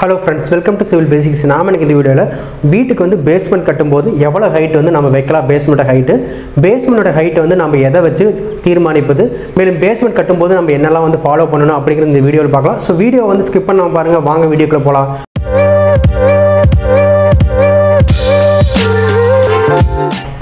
Hello friends welcome to civil basics நாம் எனக்கு இந்த வீடியோவில் வீட்டுக்கு வந்து பேஸ்மெண்ட் கட்டும்போது எவ்வளோ ஹைட் வந்து நம்ம வைக்கலாம்? பேஸ்மெண்ட் ஹைட்டு பேஸ்மெண்ட்டோட ஹைட்டை வந்து நம்ம எதை வச்சு தீர்மானிப்பது? மேலும் பேஸ்மெண்ட் கட்டும்போது நம்ம என்னெல்லாம் வந்து ஃபாலோ பண்ணணும் அப்படிங்கிற இந்த வீடியோவில் பார்க்கலாம். ஸோ வீடியோ வந்து ஸ்கிப் பண்ணாமல் பாருங்கள் வாங்க வீடியோக்குள்ளே போகலாம்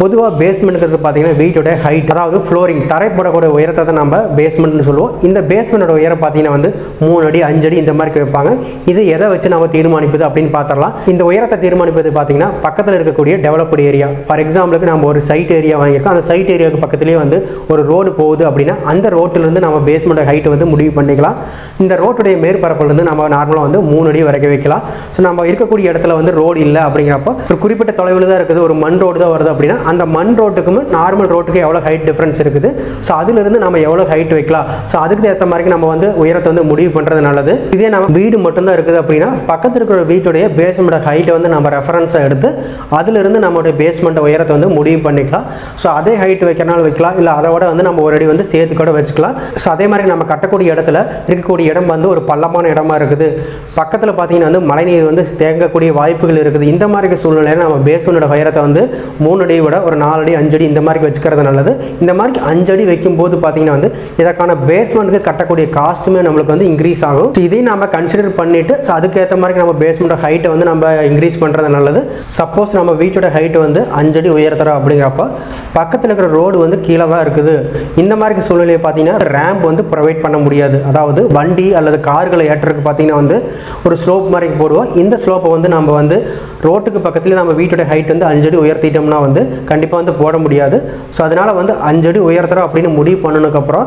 பொதுவாக பேஸ்மெண்ட்டுங்கிறது பார்த்தீங்கன்னா வீட்டோட ஹைட் அதாவது ஃப்ளோரிங் தரை போடக்கூடிய உயரத்தை தான் நம்ம பேஸ்மெண்ட்னு சொல்லுவோம். இந்த பேஸ்மெண்ட்டோட உயரம் பார்த்தீங்கன்னா வந்து மூணு அடி அஞ்சு அடி இந்த மாதிரி வைப்பாங்க. இது எதை வச்சு நம்ம தீர்மானிப்பது அப்படின்னு பார்த்துடலாம் இந்த உயரத்தை தீர்மானிப்பது பார்த்தீங்கன்னா பக்கத்தில் இருக்கக்கூடிய டெவலப்டு ஏரியா ஃபார் எக்ஸாம்பிளுக்கு நம்ம ஒரு சைட் ஏரியா வாங்கியிருக்கோம். அந்த சைட் ஏரியாவுக்கு பக்கத்துலேயே வந்து ஒரு ரோடு போகுது அப்படின்னா அந்த ரோட்டிலேருந்து நம்ம பேஸ்மெண்ட் ஹைட் வந்து முடிவு பண்ணிக்கலாம். இந்த ரோட்டுடைய மேற்பரப்புலேருந்து நம்ம நார்மலாக வந்து மூணு அடி வரைக்கும் வைக்கலாம். ஸோ நம்ம இருக்கக்கூடிய இடத்துல வந்து ரோடு இல்லை அப்படிங்கிறப்போ ஒரு குறிப்பிட்ட தொலைவில் தான் இருக்குது. ஒரு மண் ரோடு தான் வருது அப்படின்னா அந்த மண் ரோட்டுக்கும் நார்மல் ரோட்டுக்கு எவ்வளோ ஹைட் டிஃப்ரென்ஸ் இருக்குது? ஸோ அதுலேருந்து நம்ம எவ்வளோ ஹைட் வைக்கலாம்? ஸோ அதுக்கு ஏற்ற மாதிரி நம்ம வந்து உயரத்தை வந்து முடிவு பண்ணுறது நல்லது. இதே நம்ம வீடு மட்டும்தான் இருக்குது அப்படின்னா பக்கத்தில் இருக்கிற வீட்டுடைய பேஸ்மெண்ட் ஹைட்டை வந்து நம்ம ரெஃபரன்ஸை எடுத்து அதிலிருந்து நம்மளுடைய பேஸ்மெண்ட் உயரத்தை வந்து முடிவு பண்ணிக்கலாம். ஸோ அதே ஹைட் வைக்கிறனால வைக்கலாம். இல்லை அதை விட வந்து நம்ம ஒரு அடி வந்து சேர்த்து கூட வச்சுக்கலாம். ஸோ அதே மாதிரி நம்ம கட்டக்கூடிய இடத்துல இருக்கக்கூடிய இடம் வந்து ஒரு பள்ளமான இடமா இருக்குது. பக்கத்தில் பார்த்தீங்கன்னா வந்து மழைநீர் வந்து தேங்கக்கூடிய வாய்ப்புகள் இருக்குது. இந்த மாதிரி சூழ்நிலையில் நம்ம பேஸ்மெண்டோட உயரத்தை வந்து மூணு அடியை விட ஒரு நாலு அடி அஞ்சு அடி இந்த மாதிரி வச்சுக்கிறது நல்லது. இந்த மாதிரி அஞ்சு அடி வைக்கும்போது பார்த்தீங்கன்னா வந்து இதற்கான பேஸ்மெண்ட்டுக்கு கட்டக்கூடிய காஸ்ட்டுமே நம்மளுக்கு வந்து இன்க்ரீஸ் ஆகும். ஸோ இதையும் நம்ம கன்சிடர் பண்ணிட்டு ஸோ அதுக்கேற்ற மாதிரி நம்ம பேஸ்மெண்ட் ஹைட்டை வந்து நம்ம இன்க்ரீஸ் பண்ணுறது நல்லது. சப்போஸ் நம்ம வீட்டோட ஹைட்டு வந்து அஞ்சடி உயர்த்துறோம் அப்படிங்கிறப்ப பக்கத்தில் இருக்கிற ரோடு வந்து கீழே தான் இருக்குது. இந்த மாதிரி சூழ்நிலையை பார்த்தீங்கன்னா ரேம்ப் வந்து ப்ரொவைட் பண்ண முடியாது. அதாவது வண்டி அல்லது கார்களை ஏற்றுறதுக்கு பார்த்தீங்கன்னா வந்து ஒரு ஸ்லோப் மாதிரி போடுவோம். இந்த ஸ்லோப்பை வந்து நம்ம வந்து ரோட்டுக்கு பக்கத்தில் நம்ம வீட்டோட ஹைட் வந்து அஞ்சடி உயர்த்திட்டோம்னா வந்து கண்டிப்பாக வந்து போட முடியாது. ஸோ அதனால் வந்து அஞ்சடி உயர்த்துறோம் அப்படின்னு முடிவு பண்ணினதுக்கப்புறம்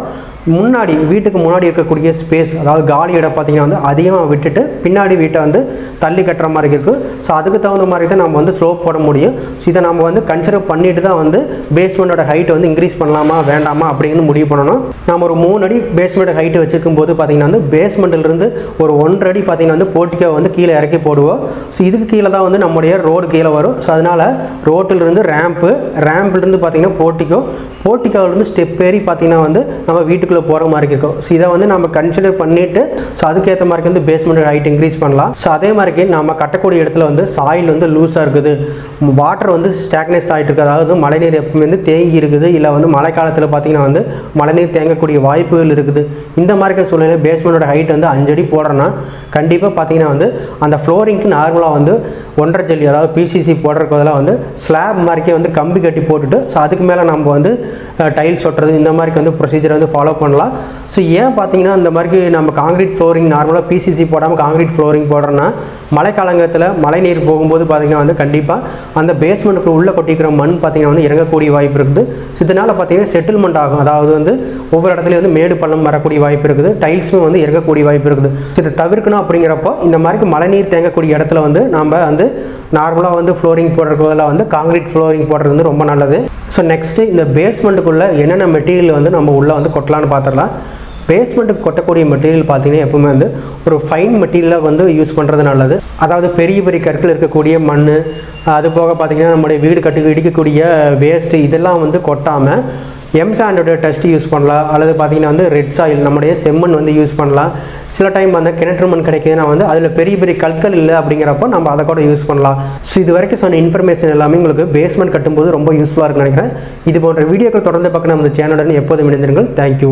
முன்னாடி வீட்டுக்கு முன்னாடி இருக்கக்கூடிய ஸ்பேஸ் அதாவது காலி இடம் பார்த்தீங்கன்னா வந்து அதிகமாக விட்டுட்டு பின்னாடி வீட்டை வந்து தள்ளி கட்டுற மாதிரி இருக்குது ஸோ அதுக்கு தகுந்த மாதிரி தான் நம்ம வந்து ஸ்லோப் போட முடியும். ஸோ இதை நம்ம வந்து கன்சிடர் பண்ணிட்டு தான் வந்து பேஸ்மெண்ட்டோட ஹைட் வந்து இன்க்ரீஸ் பண்ணலாமா வேண்டாமா அப்படின்னு முடிவு பண்ணணும். நம்ம ஒரு மூணு அடி பேஸ்மெண்ட் ஹைட் வச்சுருக்கும் போது பார்த்தீங்கன்னா வந்து பேஸ்மெண்ட்டிலிருந்து ஒரு ஒன்றரை அடி பார்த்தீங்கன்னா வந்து போர்ட்டிக்கோ வந்து கீழே இறக்கி போடுவோம். ஸோ இதுக்கு கீழே தான் வந்து நம்முடைய ரோடு கீழே வரும். ஸோ அதனால் ரோட்டிலிருந்து ரேம்ப்பு ரேம்ப்லேருந்து பார்த்தீங்கன்னா போர்ட்டிக்கோ போர்ட்டிக்கோவிலேருந்து ஸ்டெப் ஏறி பார்த்தீங்கன்னா வந்து நம்ம வீட்டுக்குள்ளே போகிற மாதிரி இருக்கும். ஸோ இதை வந்து நம்ம கன்சிடர் பண்ணிவிட்டு ஸோ அதுக்கேற்ற மாதிரி வந்து பேஸ்மெண்ட் ஹைட் இன்க்ரீஸ் பண்ணலாம். ஸோ அதே மாதிரி நம்ம கட்டக்கூடிய இடத்துல வந்து சாயில் வந்து லூஸாக இருக்குது. வாட்டர் வந்து ஸ்டாக்னஸ் ஆகிட்டு இருக்குது அதாவது மழைநீர் எப்பவுமே வந்து தேங்கி இருக்குது. இல்லை வந்து மழை காலத்தில் பார்த்தீங்கன்னா வந்து மழைநீர் தேங்கக்கூடிய வாய்ப்புகள் இருக்குது. இந்த மாதிரி சூழ்நிலை பேஸ்மெண்ட்டோட ஹைட் வந்து அஞ்சடி போடுறோன்னா கண்டிப்பாக பார்த்தீங்கன்னா வந்து அந்த ஃப்ளோரிங்க்கு நார்மலாக வந்து ஒன்றரை ஜல்லி அதாவது பிசிசி போடுறதுக்கு பதிலாக வந்து ஸ்லாப் மாதிரிக்கே வந்து கம்பி கட்டி போட்டுட்டு ஸோ அதுக்கு மேலே நம்ம வந்து டைல்ஸ் ஒட்டுறது இந்த மாதிரி வந்து ப்ரொசீஜரை வந்து ஃபாலோ பண்ணலாம். ஸோ ஏன் பார்த்தீங்கன்னா இந்த மாதிரி நம்ம காங்கிரீட் ஃப்ளோரிங் நார்மலாக பிசிசி போடாமல் காங்கிரீட் ஃப்ளோரிங் போடுறோன்னா மழை காலங்கத்தில் மழை நீர் போகும்போது பார்த்தீங்கன்னா வந்து கண்டிப்பாக அந்த பேஸ்மெண்ட்டுக்கு உள்ளே கொட்டிக்கிற மண் பார்த்திங்கன்னா வந்து இறங்கக்கூடிய வாய்ப்பு இருக்குது. ஸோ இதனால் பார்த்தீங்கன்னா செட்டில்மெண்ட் ஆகும். அதாவது வந்து ஒவ்வொரு இடத்துலையும் வந்து மேடு பள்ளம் வரக்கூடிய வாய்ப்பு இருக்குது. டைல்ஸுமே வந்து இறங்கக்கூடிய வாய்ப்பு இருக்குது. இதை தவிர்க்கணும் அப்படிங்கிறப்போ இந்த மாதிரி மழைநீர் தேங்கக்கூடிய இடத்துல வந்து நம்ம வந்து நார்மலாக வந்து ஃப்ளோரிங் போடுறதுக்கு வந்து காங்கிரீட் ஃப்ளோரிங் போடுறது வந்து ரொம்ப நல்லது. ஸோ நெக்ஸ்ட்டு இந்த பேஸ்மெண்ட்டுக்குள்ளே என்னென்ன மெட்டீரியல் வந்து நம்ம உள்ளே வந்து கொட்டலான்னு பார்த்துடலாம் பேஸ்மெண்ட்டுக்கு கொட்டக்கூடிய மெட்டீரியல் பார்த்தீங்கன்னா எப்பவுமே வந்து ஒரு ஃபைன் மெட்டீரியலாக வந்து யூஸ் பண்ணுறது நல்லது. அதாவது பெரிய பெரிய கற்கள் இருக்கக்கூடிய மண் அது போக பார்த்தீங்கன்னா நம்முடைய வீடு கட்டி இடிக்கக்கூடிய வேஸ்ட்டு இதெல்லாம் வந்து கொட்டாமல் எம் சாண்டோட டெஸ்ட் யூஸ் பண்ணலாம். அல்லது பார்த்தீங்கன்னா வந்து ரெட் சாயில் நம்முடைய செம்மண் வந்து யூஸ் பண்ணலாம். சில டைம் அந்த கிணற்று மண் கிடைக்குதுன்னா வந்து அதில் பெரிய பெரிய கற்கள் இல்லை அப்படிங்கிறப்போ நம்ம அதை கூட யூஸ் பண்ணலாம். ஸோ இது வரைக்கும் சொன்ன இன்ஃபர்மேஷன் எல்லாமே உங்களுக்கு பேஸ்மெண்ட் கட்டும்போது ரொம்ப யூஸ்ஃபுல்லாக இருக்குன்னு நினைக்கிறேன். இது போன்ற வீடியோக்கள் தொடர்ந்து பார்க்க நம்ம சேனலுடன் எப்போதும் இணைந்திருங்கள். தேங்க்யூ